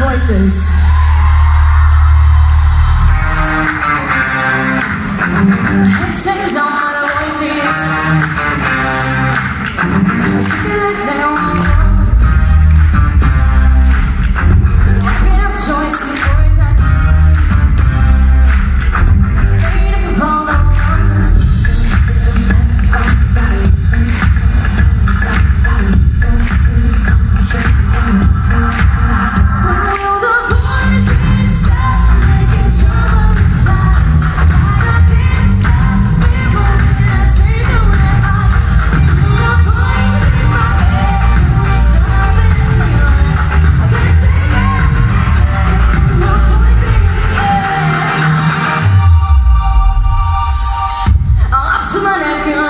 voices. It seems man acting on